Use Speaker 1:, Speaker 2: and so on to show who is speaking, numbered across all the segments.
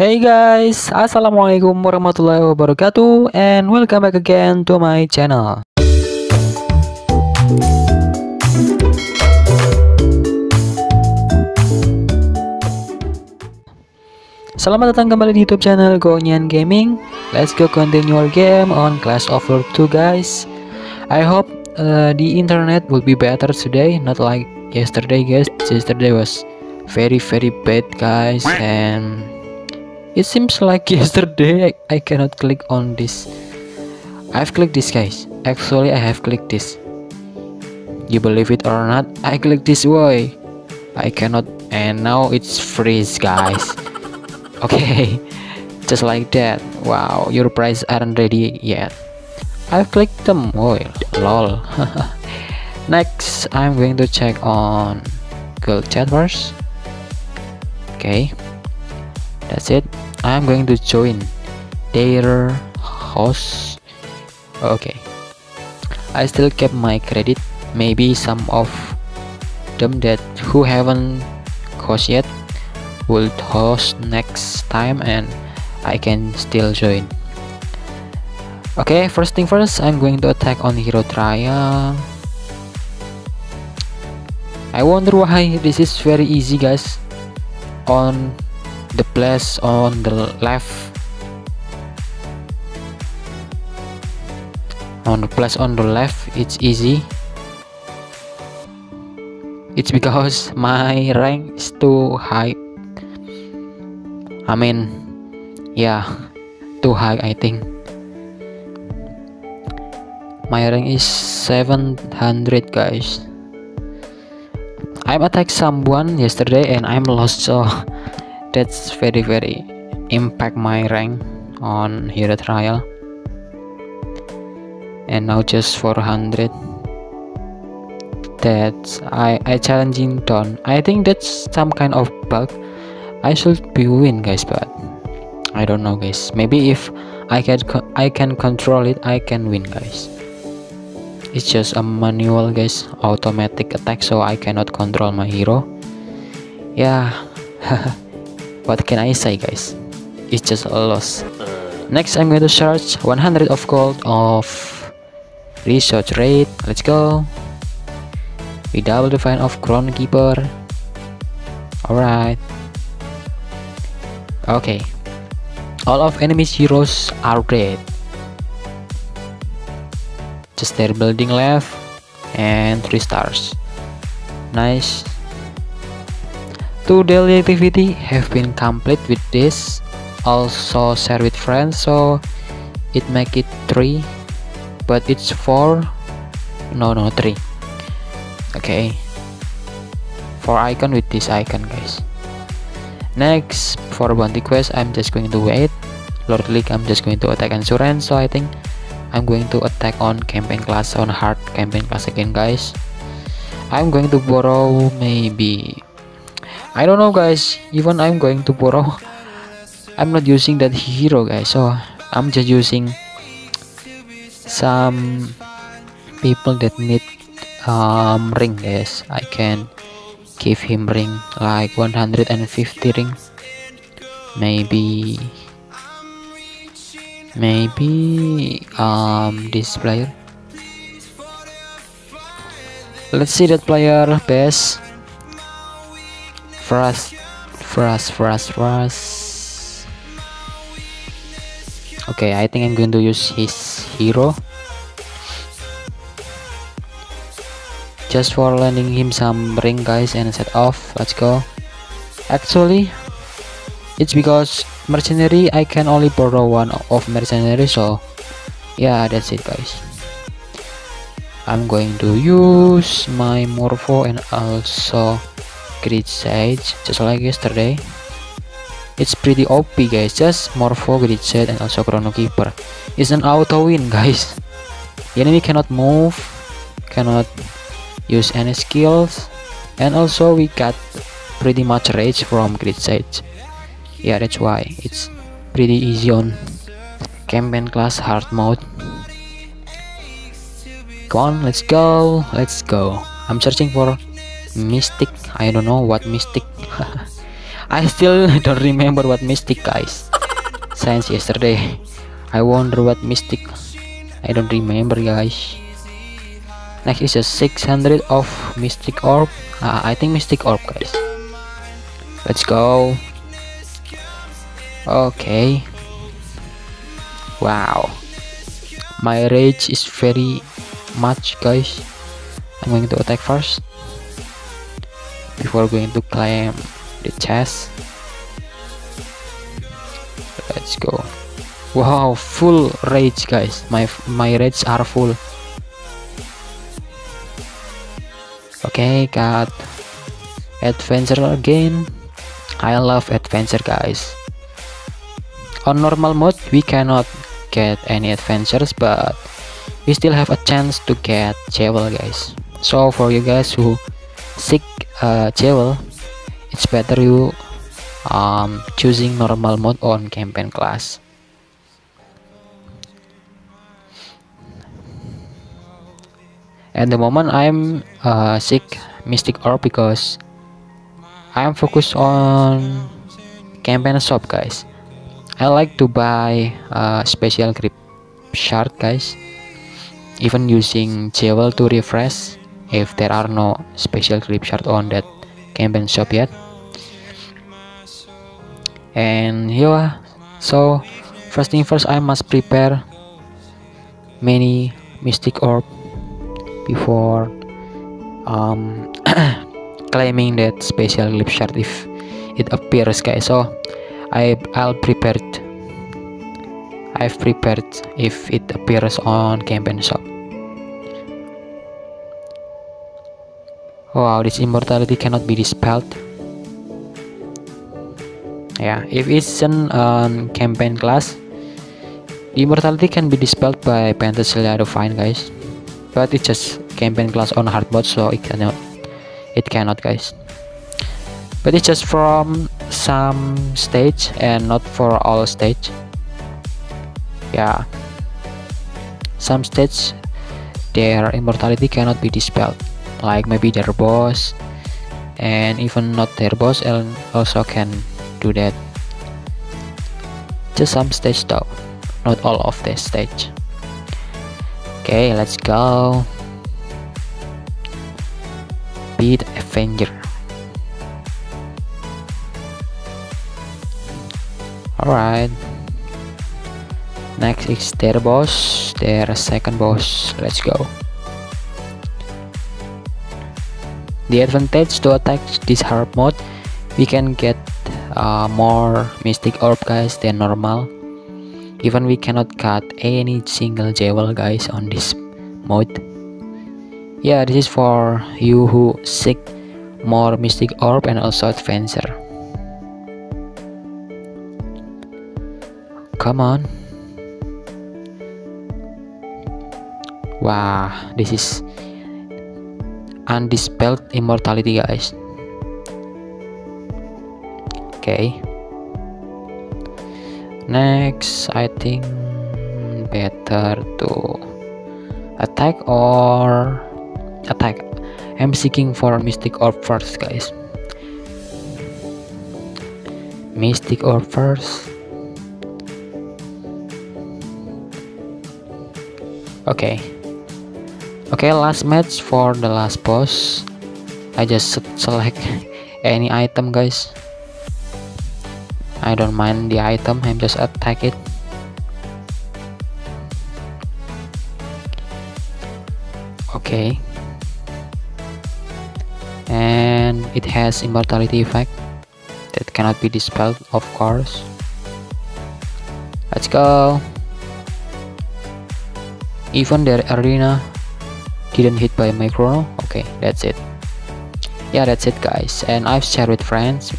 Speaker 1: Hey guys, Assalamualaikum warahmatullahi wabarakatuh and welcome back again to my channel Selamat datang kembali di YouTube channel Gonyan Gaming. Let's go continue our game on Clash of Lord 2 guys. I hope uh, the internet will be better today, not like yesterday guys. Yesterday was very very bad guys and it seems like yesterday I, cannot click on this. I've clicked this guys. Actually I have clicked this. You believe it or not, I clicked this way. I cannot and now it's freeze guys. Okay, just like that. Wow, your prize aren't ready yet. I've clicked them. Oh, lol. Next, I'm going to check on Google Chat first. Okay, that's it. I'm going to join their host. Okay, I still kept my credit. Maybe some of them that who haven't host yet will host next time and I can still join. Okay first thing first I'm going to attack on hero trial. I wonder why. This is very easy guys. On the place on the left on the place on the left it's easy it's because my rank is too high I mean, yeah, too high I think. My rank is 700 guys. I'm attacked someone yesterday and I'm lost so that's very very impact my rank on hero trial. And now just 400 that's I I challenging Don I think that's some kind of bug. I should be win guys but I don't know guys. Maybe if I can I can control it I can win guys. It's just a manual guys. Automatic attack so I cannot control my hero. Yeah what can I say guys it's just a loss next I'm going to search 100 of gold of research rate let's go we double the fine of chrono keeper alright Okay. All of enemies heroes are dead. Just their building left and 3 stars. Nice. Two daily activity have been complete with this. Also share with friends so it make it 3 but it's 4 no no 3 okay. 4 icon with this icon guys. Next for bounty quest I'm just going to wait. Lord League I'm just going to attack insurance so I think I'm going to attack on campaign class on hard campaign class again guys. I'm going to borrow maybe I don't know guys. Even I'm going to borrow I'm not using that hero guys. So I'm just using some people that need um ring guys I can give him ring like 150 ring. Maybe maybe um this player. Let's see that player best first first first first okay I think I'm going to use his hero. Just for landing him some ring guys and set off. Let's go. Actually it's because mercenary I can only borrow one of mercenary so yeah that's it guys. I'm going to use my morpho and also grid sage just like yesterday. It's pretty OP guys. Just morpho grid sage and also chrono keeper. It's an auto win guys. The enemy cannot move cannot use any skills and also we got pretty much rage from grid sage yeah that's why. It's pretty easy on campaign class hard mode. Come on let's go let's go. I'm searching for mystic. I don't know what mystic. I still don't remember what mystic guys. Since yesterday I wonder what mystic. I don't remember guys. Next is a 600 of mystic orb. Uh, I think mystic orb guys. Let's go. Okay. Wow. My rage is very much guys. I'm going to attack first before going to climb the chest let's go. Wow full rage guys. My my rage are full. Okay got adventure again. I love adventure guys. On normal mode we cannot get any adventures but we still have a chance to get jewel guys. So for you guys who seek uh, jewel it's better you um, choosing normal mode on campaign class. At the moment I'm uh, sick mystic orb because I'm focused on campaign shop guys. I like to buy uh, special grip shard guys. Even using jewel to refresh if there are no special grip shard on that campaign shop yet. And yeah so first thing first I must prepare many mystic orb before um, claiming that special grip shard if it appears guys so I I'll prepared I've prepared if it appears on campaign shop wow this immortality cannot be dispelled. Yeah if it's an um, campaign class the immortality can be dispelled by Penthesilea Divine guys. But it's just campaign class on hard mode so it cannot it cannot guys. But it's just from some stage and not for all stage. Yeah. Some stage their immortality cannot be dispelled like maybe their boss and even not their boss also can do that. Just some stage though not all of the stage. Okay let's go. Beat avenger. Alright. Next is their boss their second boss. Let's go the advantage to attack this hard mode we can get uh, more mystic orb guys than normal. Even we cannot cut any single jewel guys on this mode yeah this is for you who seek more mystic orb and also adventure. Come on. Wow this is undispelled immortality guys. Okay next I think better to attack or attack. I'm seeking for mystic orb first guys. Mystic orb first. Okay okay last match for the last boss. I just select any item guys. I don't mind the item I'm just attack it. Okay. And it has immortality effect that cannot be dispelled of course. Let's go. Even their arena didn't hit by my chrono okay that's it. Yeah that's it guys. And I've shared with friends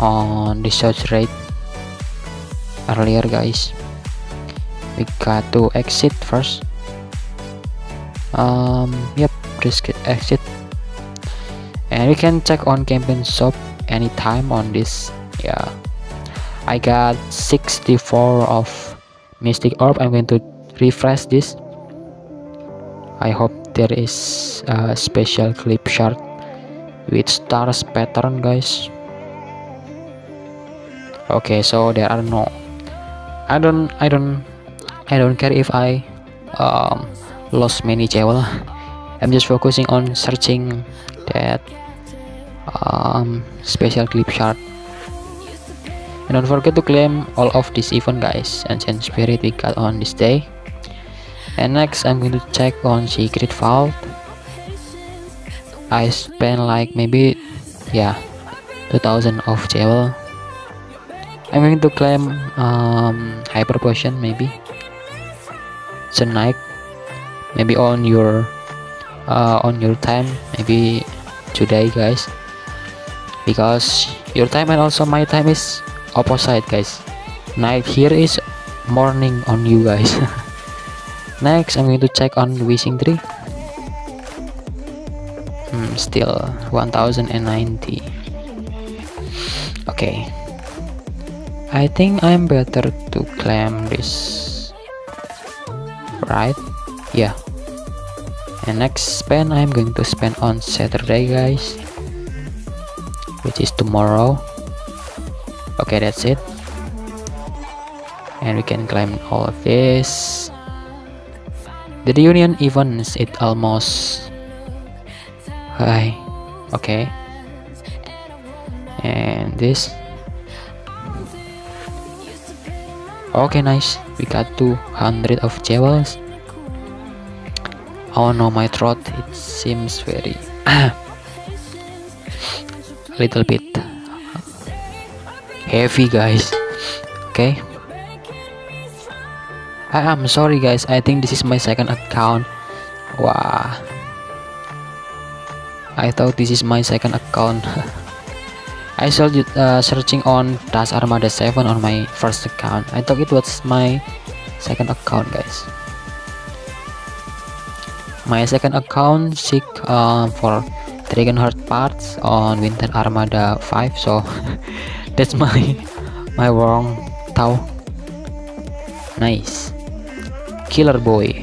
Speaker 1: on the search rate earlier guys. We got to exit first. Um yep risk exit. And we can check on campaign shop anytime on this yeah. I got 64 of mystic orb. I'm going to refresh this I hope there is a special clip shard with stars pattern guys. Okay so there are no I don't I don't I don't care if I um, lost many jewel I'm just focusing on searching that um, special clip shard and don't forget to claim all of this event guys ancient spirit we got on this day and next I'm going to check on secret vault. I spent like maybe yeah 2000 of jewel I'm going to claim um, hyper potion maybe. Tonight maybe on your uh, on your time maybe today guys. Because your time and also my time is opposite guys. Night here is morning on you guys next I'm going to check on wishing tree hmm, still 1090 okay. I think I'm better to claim this right? Yeah. And next spend I'm going to spend on Saturday guys which is tomorrow. Okay that's it. And we can claim all of this the reunion events it almost. Hi. Okay. And this. Okay nice. We got 200 of jewels. Oh no my throat. It seems very little bit heavy guys. Okay I am sorry guys I think this is my second account wow I thought this is my second account I saw uh, searching on Das Armada 7 on my first account. I thought it was my second account, guys. My second account seek uh, for Dragonheart parts on Winter Armada 5, so that's my my wrong tau. Nice. Killer boy.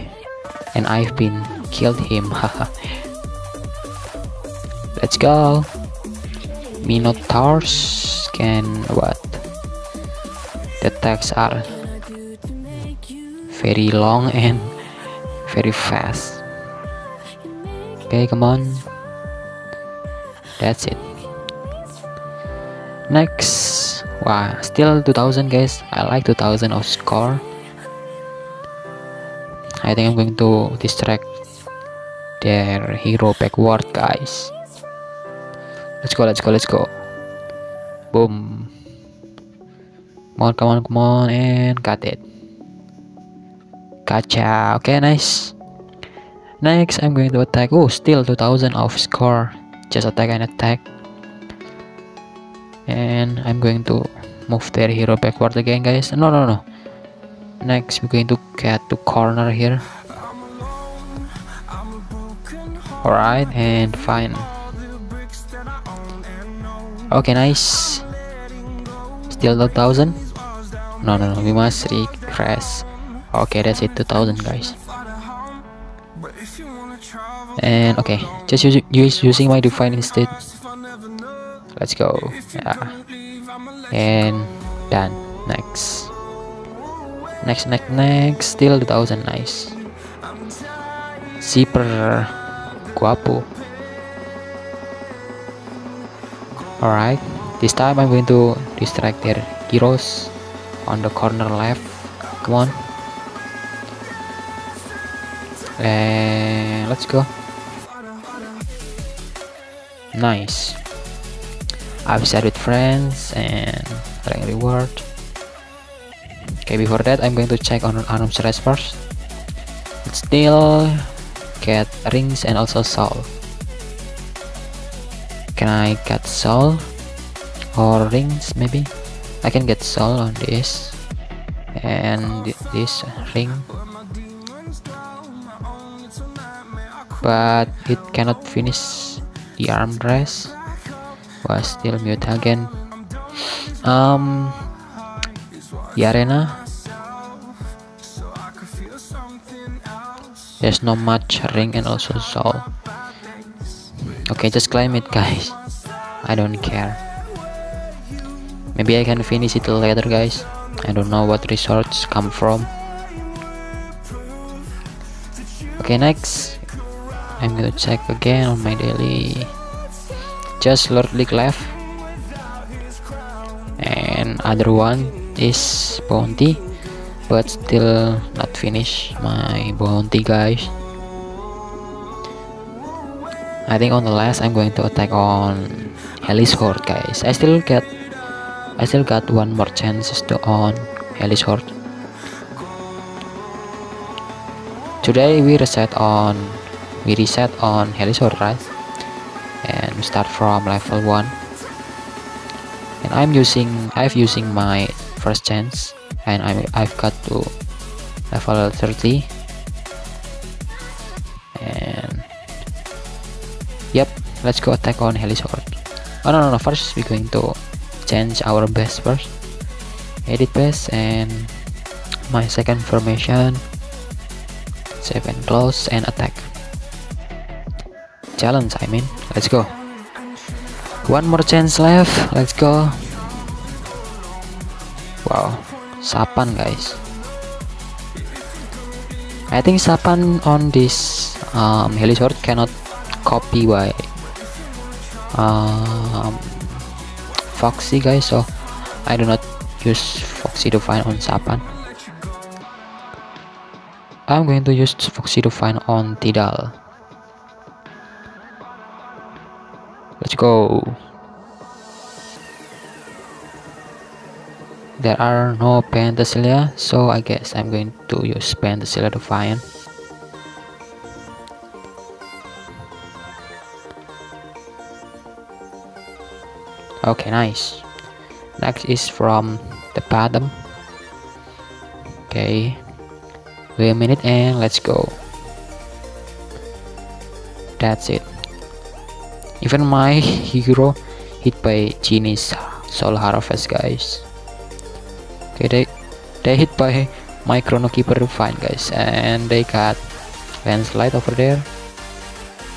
Speaker 1: And I've been killed him. haha. Let's go. Minotaurs can what? The attacks are very long and very fast. Okay come on. That's it. Next. Wow still 2000 guys. I like 2000 of score i think i'm going to distract their hero backward guys Let's go, let's go, let's go. Boom. Come on, come on, come on, and cut it. Gotcha. Okay, nice. Next, I'm going to attack. Oh, still 2000 of score. Just attack and attack. And I'm going to move their hero backward again, guys. No, no, no. Next, we're going to get to corner here. Alright, and fine. Okay nice. Still 2000 no no no we must refresh okay that's it 2000 guys. And okay just use, use using my define instead. Let's go. Yeah. And done. Next next next next still 2000 nice super guapo Alright, this time I'm going to distract their heroes on the corner left. Come on. And let's go. Nice. I've shared with friends and rank reward. Okay, before that I'm going to check on Arm's Rest first. Let's still get rings and also soul can I get soul or rings maybe? I can get soul on this. And this ring. But it cannot finish the arm dress was still mute again. Um the arena there's no much ring and also soul okay just climb it guys. I don't care. Maybe I can finish it later guys. I don't know what resorts come from. Okay next. I'm gonna check again on my daily. Just Lord League left. And other one is bounty but still not finish my bounty guys. I think on the last I'm going to attack on Hellish Horde guys. I still get I still got one more chances to on Horde. Today we reset on we reset on Hellish Horde right? And start from level 1 and I'm using I've using my first chance and I, I've got to level 30 and yep let's go attack on Hellish Horde oh no no no first we're going to change our base first. Edit base and my second formation. Save and close and attack. Challenge I mean. Let's go. One more chance left. Let's go wow. Sapan guys. I think Sapan on this um, Hellish Horde cannot copy by um, Foxy guys so I do not use Foxy to find on Sapan. I'm going to use Foxy to find on Tidal. Let's go there are no Penthesilea so I guess I'm going to use Penthesilea to find. Okay nice. Next is from the bottom. Okay. Wait a minute and let's go. That's it. Even my hero hit by Genie's soul harvest guys okay they they hit by my chrono keeper fine guys. And they got landslide over there.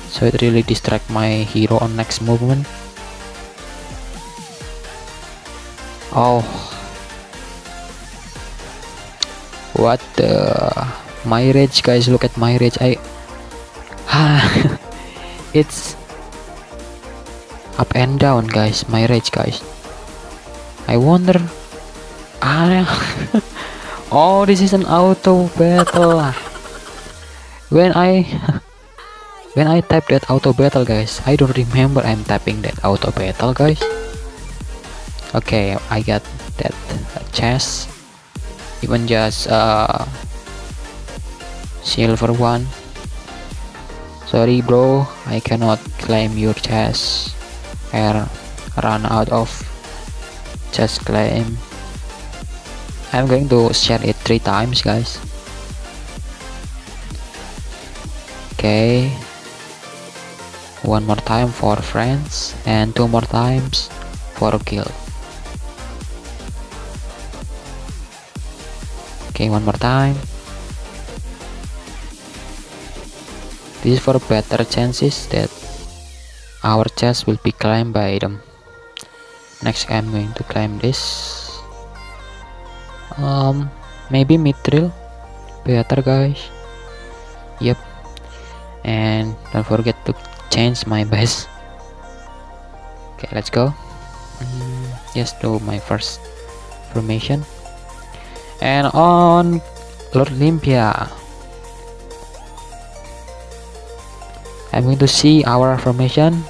Speaker 1: So it really distract my hero on next movement. Oh. What the? My rage guys. Look at my rage. I it's up and down guys. My rage guys. I wonder ah oh this is an auto battle. When I when I type that auto battle guys I don't remember I'm typing that auto battle guys. Okay I got that chest even just uh silver one. Sorry bro I cannot claim your chest I run out of chest claim I'm going to share it three times guys. Okay. One more time for friends and two more times for guild okay one more time. This is for better chances that our chest will be climbed by them. Next I'm going to climb this um maybe mithril better guys. Yep. And don't forget to change my base okay let's go. Mm, just do my first formation. And on Lord Olympia. I'm going to see our formation.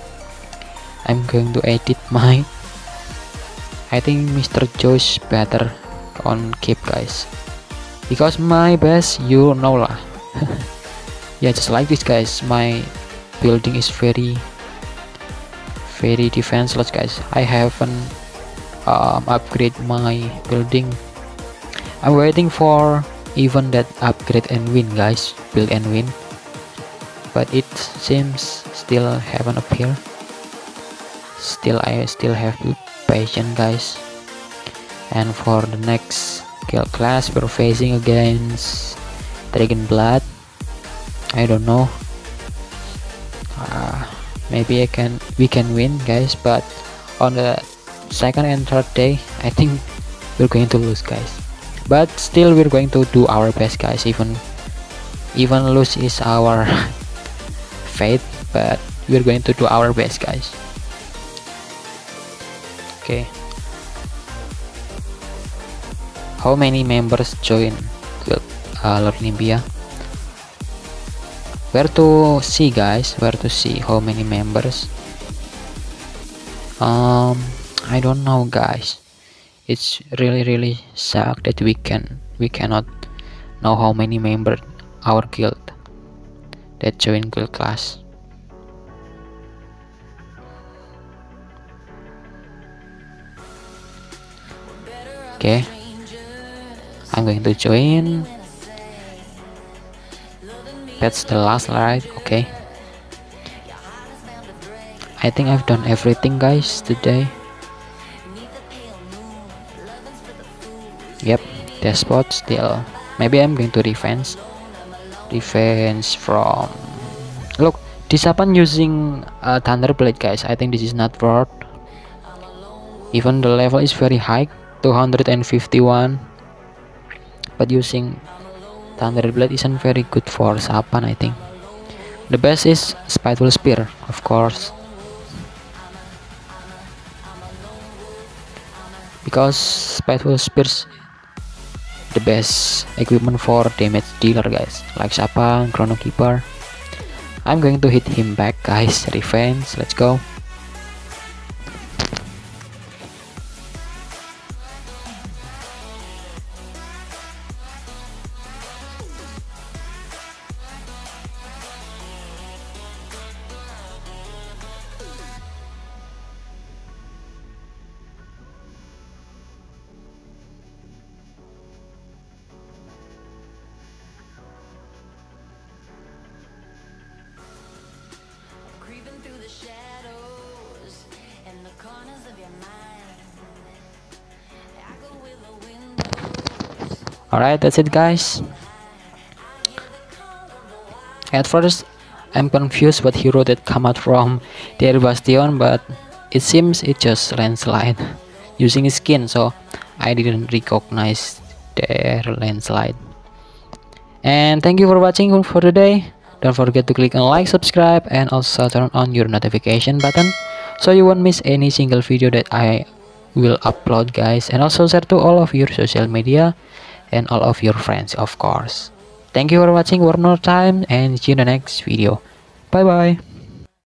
Speaker 1: I'm going to edit my I think Mr. Joe's better on keep guys because my best you know lah. Yeah just like this guys. My building is very very defenseless guys. I haven't um, upgrade my building. I'm waiting for even that upgrade and win guys. Build and win. But it seems still haven't appeared still I still have to patient guys and for the next class we're facing against dragon blood. I don't know. Uh, maybe I can we can win guys but on the second and third day I think we're going to lose guys. But still we're going to do our best guys. Even even lose is our fate but we're going to do our best guys. Okay how many members join uh, Olympia where to see guys? Where to see how many members? Um I don't know guys. It's really really sad that we can we cannot know how many members our guild that join guild class. Okay I'm going to join. That's the last right okay. I think I've done everything guys today. Yep despot still. Maybe I'm going to defense. Defense from look this happen using a thunderblade guys. I think this is not worth. Even the level is very high 251 but using thunderblade isn't very good for Sapan I think. The best is spiteful spear of course. Because spiteful spears the best equipment for damage dealer guys. Like Sapa, Chrono Keeper. I'm going to hit him back guys. Revenge let's go Alright, that's it guys. At first, I'm confused what hero that come out from their bastion, but it seems it just landslide using skin, so I didn't recognize their landslide. And thank you for watching for today. Don't forget to click on like, subscribe, and also turn on your notification button so you won't miss any single video that I will upload guys. And also share to all of your social media and all of your friends of course. Thank you for watching one more time and see you in the next video. Bye bye